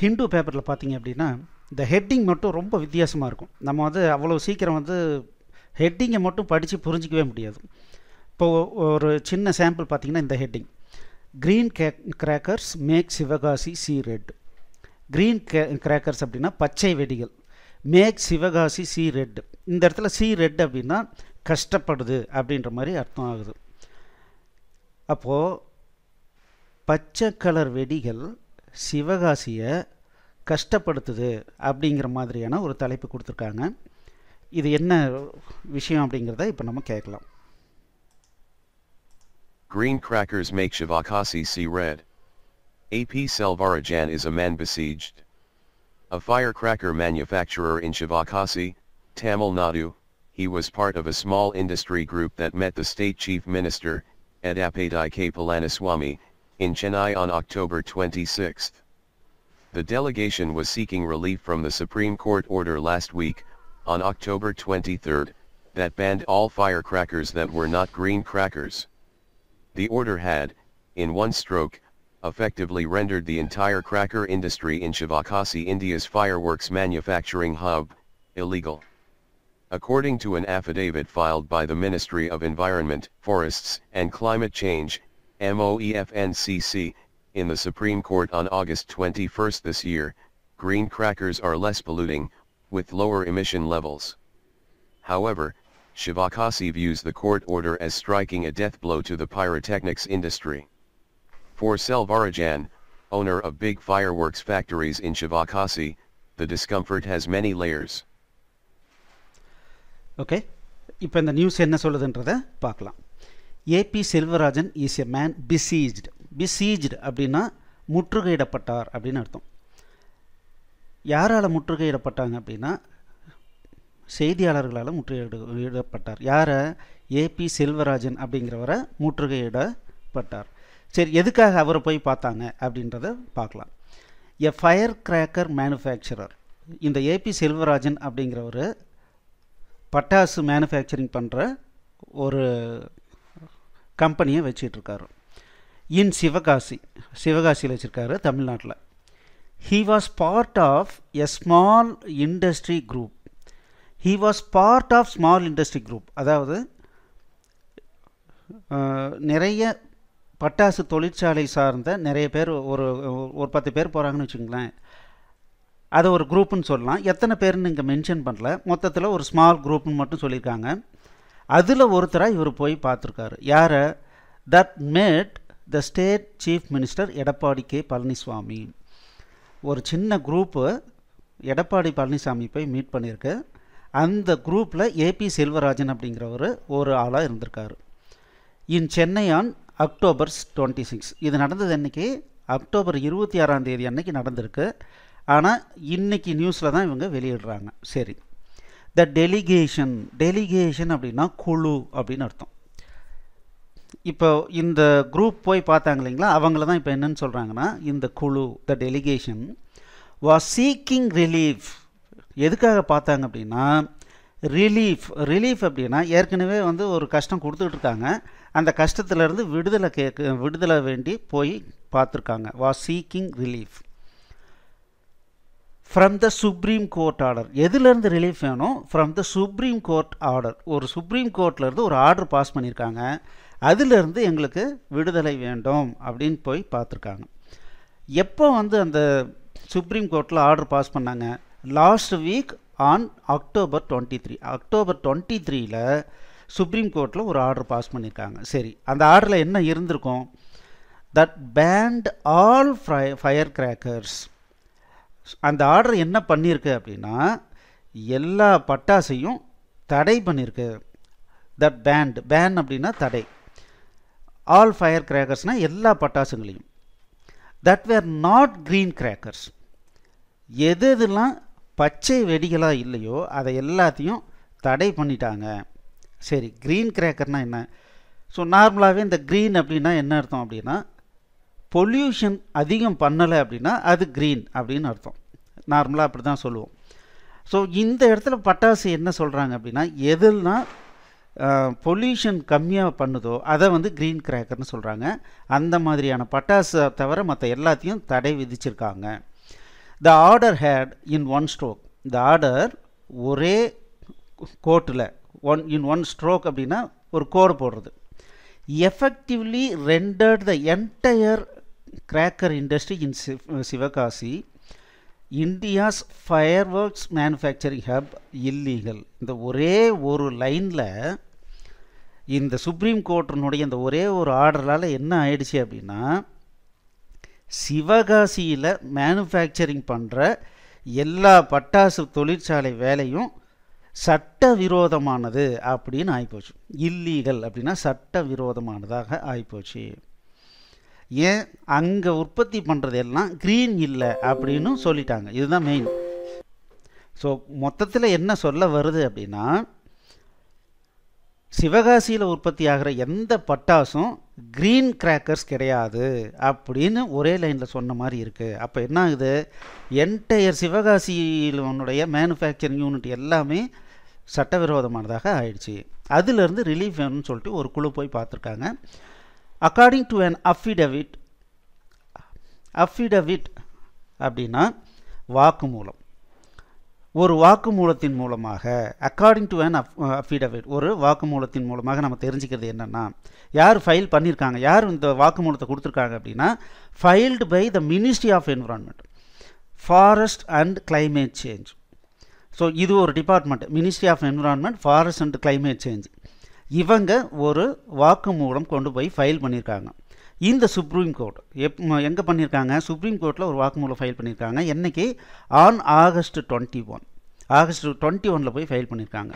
ஹிந்து பேப்பரில் பார்த்தீங்க அப்படின்னா இந்த ஹெட்டிங் மட்டும் ரொம்ப வித்தியாசமாக இருக்கும். நம்ம வந்து அவ்வளோ சீக்கிரம் வந்து ஹெட்டிங்கை மட்டும் படித்து புரிஞ்சிக்கவே முடியாது. இப்போ ஒரு சின்ன சாம்பிள் பார்த்தீங்கன்னா இந்த heading. Green K crackers make Sivakasi see red green K crackers அப்படின்னா பச்சை வெடிகள். மேக் சிவகாசி சி ரெட் இந்த இடத்துல சி ரெட் அப்படின்னா கஷ்டப்படுது அப்படின்ற மாதிரி அர்த்தம் ஆகுது. அப்போது பச்சை கலர் வெடிகள் சிவகாசியை கஷ்டப்படுத்துது அப்படிங்கிற மாதிரியான ஒரு தலைப்பு கொடுத்துருக்காங்க இது என்ன விஷயம் அப்படிங்கிறத இப்போ நம்ம கேட்கலாம் Green crackers make Shivakasi see red. AP Selvarajan is a man besieged. A firecracker manufacturer in Shivakasi, Tamil Nadu, he was part of a small industry group that met the state chief minister, Edapadai K. Palaniswamy, in Chennai on October 26. The delegation was seeking relief from the Supreme Court order last week, on October 23, that banned all firecrackers that were not green crackers. The order had, in one stroke, effectively rendered the entire cracker industry in Shivakasi India's fireworks manufacturing hub, illegal. According to an affidavit filed by the Ministry of Environment, Forests and Climate Change, MOEFNCC, in the Supreme Court on August 21 this year, green crackers are less polluting, with lower emission levels. However, Shivakasi views the court order as striking a death blow to the pyrotechnics industry. For Selvarajan, owner of big fireworks factories in Shivakasi, the discomfort has many layers. Okay இப்போ இந்த news என்ன சொல்லுதுன்றதை பார்க்கலாம் AP Selvarajan is a man besieged besieged அப்படின்னா முற்றுகையிடப்பட்டார் அப்படின்னு அர்த்தம். யாரால் முற்றுகையிடப்பட்டாங்க அப்படின்னா செய்தியாளர்களால் முற்றுகையிடப்பட்டார். யாரை? ஏபி செல்வராஜன் அப்படிங்கிறவரை முற்றுகையிடப்பட்டார். சரி எதுக்காக அவரை போய் பார்த்தாங்க அப்படின்றத பார்க்கலாம். எ ஃபயர் கிராக்கர் மேனுஃபேக்சரர் இந்த ஏபி செல்வராஜன் அப்படிங்கிறவர் பட்டாசு மேனுஃபேக்சரிங் பண்ணுற ஒரு கம்பெனியை வச்சிட்ருக்காரு. இன் சிவகாசி சிவகாசியில் வச்சுருக்காரு தமிழ்நாட்டில். He was part of a small industry group he was part of small industry group அதாவது நிறைய பட்டாசு தொழிற்சாலை சார்ந்த நிறைய பேர் ஒரு ஒரு பத்து பேர் போகிறாங்கன்னு வச்சுங்களேன் அதை ஒரு குரூப்புன்னு சொல்லலாம். எத்தனை பேர்னு இங்கே மென்ஷன் பண்ணல. மொத்தத்தில் ஒரு ஸ்மால் குரூப்னு மட்டும் சொல்லியிருக்காங்க. அதில் ஒருத்தராக இவர் போய் பார்த்துருக்காரு. யாரை? That met the state chief minister Edappadi K. Palaniswami. ஒரு சின்ன குரூப்பு எடப்பாடி பழனிசாமி போய் மீட் பண்ணியிருக்கு. அந்த குரூப்பில் ஏபி செல்வராஜன் அப்படிங்கிறவர் ஒரு ஆளாக இருந்திருக்காரு. In Chennai on October twenty six. இது நடந்தது அன்றைக்கி அக்டோபர் இருபத்தி ஆறாம் தேதி அன்னைக்கு நடந்திருக்கு. ஆனால் இன்றைக்கி நியூஸில் தான் இவங்க வெளியிடுறாங்க. சரி. த டெலிகேஷன் டெலிகேஷன் அப்படின்னா குழு அப்படின்னு அர்த்தம். இப்போ இந்த குரூப் போய் பார்த்தாங்க இல்லைங்களா? அவங்கள தான் இப்போ என்னன்னு சொல்கிறாங்கன்னா இந்த குழு the delegation was seeking relief எதுக்காக பார்த்தாங்க அப்படின்னா ரிலீஃப் ரிலீஃப் அப்படின்னா ஏற்கனவே வந்து ஒரு கஷ்டம் கொடுத்துட்டு இருக்காங்க. அந்த கஷ்டத்துலேருந்து விடுதலை கேட்க விடுதலை வேண்டி போய் பார்த்துருக்காங்க. Was seeking relief from the supreme court order எதுலேருந்து ரிலீஃப் வேணும்? From the supreme court order ஒரு சுப்ரீம் கோர்ட்லேருந்து ஒரு ஆர்டர் பாஸ் பண்ணியிருக்காங்க. அதிலிருந்து எங்களுக்கு விடுதலை வேண்டும் அப்படின்னு போய் பார்த்துருக்காங்க. எப்போ வந்து அந்த சுப்ரீம் கோர்ட்டில் ஆர்டர் பாஸ் பண்ணாங்க? Last week on October twenty three October twenty த்ரீயில் சுப்ரீம் கோர்ட்டில் ஒரு ஆர்டர் பாஸ் பண்ணியிருக்காங்க. சரி அந்த ஆர்டரில் என்ன இருந்திருக்கும்? That banned all fry fire crackers அந்த ஆர்டர் என்ன பண்ணியிருக்கு அப்படின்னா எல்லா பட்டாசையும் தடை பண்ணியிருக்கு. தட் பேண்ட் பேன் அப்படின்னா தடை. ஆல் ஃபயர் கிராக்கர்ஸ்னால் எல்லா பட்டாசுங்களையும். That were not green crackers எது எதுலாம் பச்சை வெடிகளாக இல்லையோ அதை எல்லாத்தையும் தடை பண்ணிட்டாங்க. சரி க்ரீன் கிராக்கர்னால் என்ன? ஸோ நார்மலாகவே இந்த க்ரீன் அப்படின்னா என்ன அர்த்தம் அப்படின்னா பொல்யூஷன் அதிகம் பண்ணலை அப்படின்னா அது க்ரீன் அப்படின்னு அர்த்தம். நார்மலாக அப்படி தான் சொல்லுவோம். ஸோ இந்த இடத்துல பட்டாசு என்ன சொல்கிறாங்க அப்படின்னா எதுனா பொல்யூஷன் கம்மியாக பண்ணுதோ அதை வந்து க்ரீன் கிராக்கர்னு சொல்கிறாங்க அந்த மாதிரியான பட்டாசை தவிர மற்ற எல்லாத்தையும் தடை விதிச்சிருக்காங்க. The order had in one stroke இந்த ஆர்டர் ஒரே கோட்டில் ஒன் இன் ஒன் ஸ்ட்ரோக் அப்படின்னா ஒரு கோடு போடுறது. Effectively rendered the entire cracker industry in Sivakasi India's fireworks manufacturing hub illegal இந்த ஒரே ஒரு லைனில் இந்த சுப்ரீம் கோர்ட்டினுடைய இந்த ஒரே ஒரு ஆர்டரால் என்ன ஆயிடுச்சு அப்படின்னா சிவகாசியில் மேனுஃபேக்சரிங் பண்ணுற எல்லா பட்டாசு தொழிற்சாலை வேலையும் சட்டவிரோதமானது அப்படின்னு ஆகிப்போச்சு இல்லீகல் அப்படின்னா சட்டவிரோதமானதாக ஆகிப்போச்சு ஏன்? அங்கே உற்பத்தி பண்ணுறது எல்லாம் க்ரீன் இல்லை அப்படின்னு சொல்லிட்டாங்க. இதுதான் மெயின் ஸோ மொத்தத்தில் என்ன சொல்ல வருது அப்படின்னா சிவகாசியில் உற்பத்தி ஆகிற எந்த பட்டாசும் க்ரீன் கிராக்கர்ஸ் கிடையாது அப்படின்னு ஒரே லைனில் சொன்ன மாதிரி இருக்குது அப்போ என்ன ஆகுது? என்டையர் சிவகாசியினுடைய மேனுஃபேக்சரிங் யூனிட் எல்லாமே சட்டவிரோதமானதாக ஆயிடுச்சு. அதுலேருந்து ரிலீஃப் வேணும்னு சொல்லிட்டு ஒரு குழு போய் பார்த்துருக்காங்க. According to an affidavit affidavit அப்படின்னா வாக்குமூலம். ஒரு வாக்குமூலத்தின் மூலமாக அக்கார்டிங் டு அன் அஃபிடவிட் ஒரு வாக்குமூலத்தின் மூலமாக நம்ம தெரிஞ்சுக்கிறது என்னென்னா யார் ஃபைல் பண்ணியிருக்காங்க யார் இந்த வாக்குமூலத்தை கொடுத்துருக்காங்க அப்படின்னா filed by the ministry of environment forest and climate change so இது ஒரு department ministry of environment forest and climate change இவங்க ஒரு வாக்குமூலம் கொண்டு போய் ஃபைல் பண்ணியிருக்காங்க இந்த சுப்ரீம் கோர்ட் எப் எங்கே பண்ணியிருக்காங்க சுப்ரீம் கோர்ட்டில் ஒரு வாக்குமூலம் ஃபைல் பண்ணியிருக்காங்க என்னைக்கு? On August twenty one August twenty ஒனில் போய் ஃபைல் பண்ணியிருக்காங்க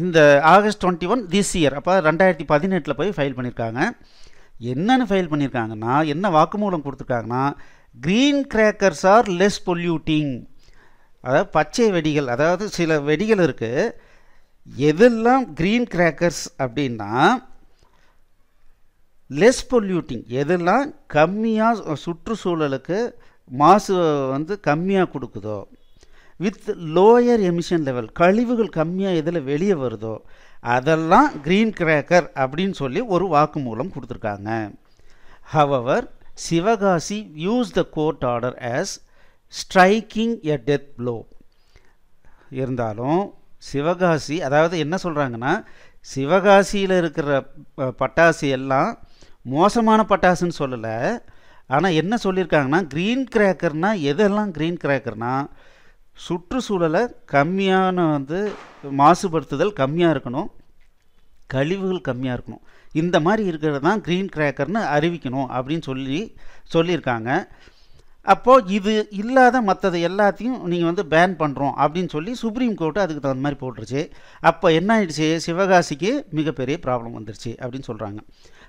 இந்த August twenty one this year அப்போ ரெண்டாயிரத்தி பதினெட்டில் போய் ஃபைல் பண்ணியிருக்காங்க என்னென்னு ஃபைல் பண்ணியிருக்காங்கன்னா என்ன வாக்குமூலம் கொடுத்துருக்காங்கன்னா green crackers are less polluting அதாவது பச்சை வெடிகள் அதாவது சில வெடிகள் இருக்குது எதெல்லாம் க்ரீன் கிராக்கர்ஸ் அப்படின்னா லெஸ் பொல்யூட்டிங் எதெல்லாம் கம்மியாக சுற்றுச்சூழலுக்கு மாசு வந்து கம்மியாக கொடுக்குதோ வித் லோயர் எமிஷன் லெவல் கழிவுகள் கம்மியாக எதில் வெளியே வருதோ அதெல்லாம் க்ரீன் கிராக்கர் அப்படின்னு சொல்லி ஒரு வாக்குமூலம் கொடுத்துருக்காங்க. However Sivakasi use the court order as striking a death blow இருந்தாலும் சிவகாசி அதாவது என்ன சொல்கிறாங்கன்னா சிவகாசியில் இருக்கிற பட்டாசு எல்லாம் மோசமான பட்டாசுன்னு சொல்லலை. ஆனால் என்ன சொல்லியிருக்காங்கன்னா க்ரீன் கிராக்கர்னால் எதெல்லாம் க்ரீன் கிராக்கர்னால் சுற்றுச்சூழலை கம்மியான வந்து மாசுபடுத்துதல் கம்மியாக இருக்கணும். கழிவுகள் கம்மியாக இருக்கணும். இந்த மாதிரி இருக்கிறது தான் க்ரீன் கிராக்கர்னு அறிவிக்கணும் அப்படின்னு சொல்லி சொல்லியிருக்காங்க. அப்போது இது இல்லாத மற்றது எல்லாத்தையும் நீங்கள் வந்து பேன் பண்ணுறோம் அப்படின்னு சொல்லி சுப்ரீம் கோர்ட்டு அதுக்கு தகுந்த மாதிரி போட்டுருச்சு. அப்போ என்ன ஆயிடுச்சு? சிவகாசிக்கு மிகப்பெரிய ப்ராப்ளம் வந்துருச்சு அப்படின்னு சொல்கிறாங்க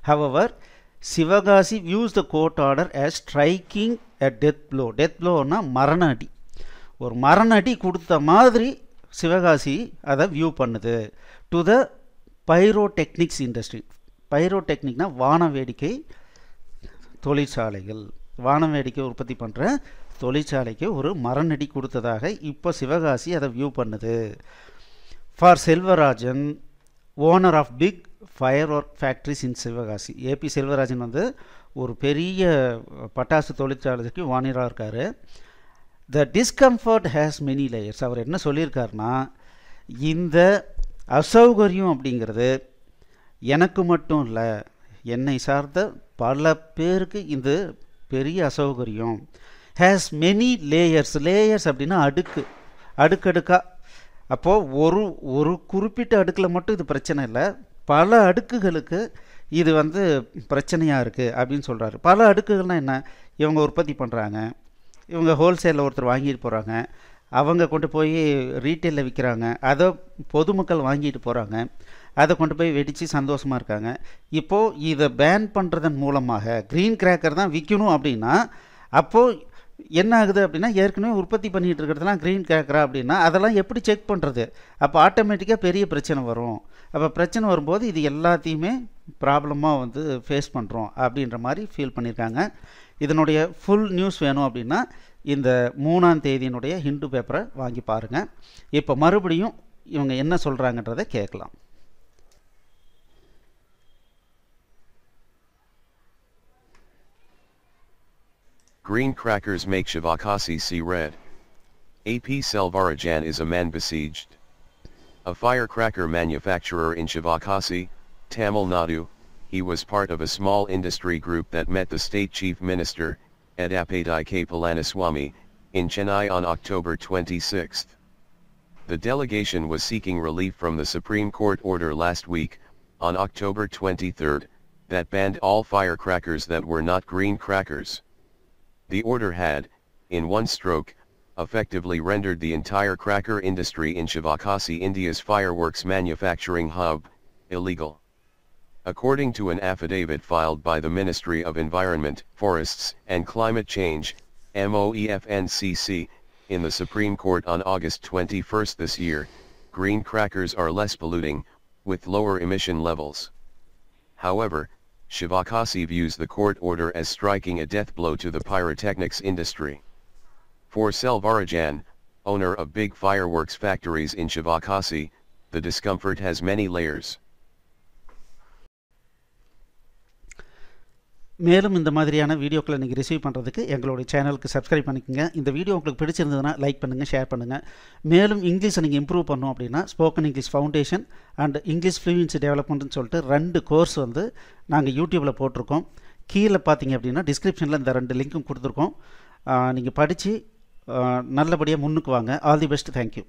however Sivakasi views the court order a striking a death blow death ப்ளோன்னா மரண அடி. ஒரு மரண அடி கொடுத்த மாதிரி சிவகாசி அதை வியூ பண்ணுது. டு த பைரோடெக்னிக்ஸ் இண்டஸ்ட்ரி பைரோடெக்னிக்னால் வான வேடிக்கை தொழிற்சாலைகள். வானம் வேடிக்கை உற்பத்தி பண்ணுற தொழிற்சாலைக்கு ஒரு மரணடி கொடுத்ததாக இப்போ சிவகாசி அதை வியூ பண்ணுது. For Selvarajan owner of big firework factories in Sivakasi. AP Selvarajan வந்து ஒரு பெரிய பட்டாசு தொழிற்சாலைக்கு ஓனராக இருக்கார். The discomfort has many layers அவர் என்ன சொல்லியிருக்காருன்னா இந்த அசௌகரியம் அப்படிங்கிறது எனக்கு மட்டும் இல்லை என்னை சார்ந்த பல பேருக்கு இது பெரிய அசௌகரியம். ஹேஸ் மெனி லேயர்ஸ் லேயர்ஸ் அப்படின்னா அடுக்கு. அடுக்கடுக்காக அப்போது ஒரு ஒரு குறிப்பிட்ட அடுக்கில் மட்டும் இது பிரச்சனை இல்லை. பல அடுக்குகளுக்கு இது வந்து பிரச்சனையாக இருக்குது அப்படின்னு சொல்கிறாரு பல அடுக்குகள்னால் என்ன? இவங்க உற்பத்தி பண்ணுறாங்க இவங்க ஹோல்சேலில் ஒருத்தர் வாங்கிட்டு போகிறாங்க அவங்க கொண்டு போய் ரீட்டெயிலில் விற்கிறாங்க அதை பொதுமக்கள் வாங்கிட்டு போகிறாங்க அதை கொண்டு போய் வெடித்து சந்தோஷமாக இருக்காங்க. இப்போது இதை பேன் பண்ணுறதன் மூலமாக க்ரீன் கிராக்கர் தான் விற்கணும் அப்படின்னா அப்போது என்ன ஆகுது அப்படின்னா ஏற்கனவே உற்பத்தி பண்ணிகிட்டு இருக்கிறதுலாம் க்ரீன் கேட்குறா அப்படின்னா அதெல்லாம் எப்படி செக் பண்ணுறது அப்போ ஆட்டோமேட்டிக்காக பெரிய பிரச்சனை வரும். அப்போ பிரச்சனை வரும்போது இது எல்லாத்தையுமே ப்ராப்ளமாக வந்து ஃபேஸ் பண்ணுறோம் அப்படின்ற மாதிரி ஃபீல் பண்ணியிருக்காங்க இதனுடைய ஃபுல் நியூஸ் வேணும் அப்படின்னா இந்த மூணாம் தேதியினுடைய ஹிண்டு பேப்பரை வாங்கி பாருங்கள் இப்போ மறுபடியும் இவங்க என்ன சொல்கிறாங்கன்றதை கேட்கலாம். Green crackers make Shivakasi see red. AP Selvarajan is a man besieged. A firecracker manufacturer in Shivakasi, Tamil Nadu, he was part of a small industry group that met the state chief minister, Edapadai K. Palaniswamy, in Chennai on October 26. The delegation was seeking relief from the Supreme Court order last week, on October 23, that banned all firecrackers that were not green crackers. The order had, in one stroke, effectively rendered the entire cracker industry in Shivakasi India's fireworks manufacturing hub, illegal. According to an affidavit filed by the Ministry of Environment, Forests and Climate Change, MOEFNCC, in the Supreme Court on August 21 this year, green crackers are less polluting, with lower emission levels. However, Shivakasi views the court order as striking a death blow to the pyrotechnics industry. For Selvarajan, owner of big fireworks factories in Shivakasi, the discomfort has many layers. மேலும் இந்த மாதிரியான வீடியோக்களை நீங்கள் receive பண்ணுறதுக்கு எங்களுடைய சேனலுக்கு subscribe பண்ணிக்கோங்க. இந்த வீடியோ உங்களுக்கு பிடிச்சிருந்ததுன்னா லைக் பண்ணுங்கள் ஷேர் பண்ணுங்கள் மேலும் இங்கிலீஷை நீங்கள் இம்ப்ரூவ் பண்ணோம் அப்படின்னா spoken English foundation and English fluency டெவலப்மெண்ட்னு சொல்லிட்டு ரெண்டு கோர்ஸ் வந்து நாங்கள் யூடியூப்பில் போட்டிருக்கோம். கீழே பார்த்தீங்க அப்படின்னா டிஸ்கிரிப்ஷனில் இந்த ரெண்டு லிங்க்கும் கொடுத்துருக்கோம். நீங்கள் படித்து நல்லபடியாக முன்னுக்கு வாங்க. All the best thank you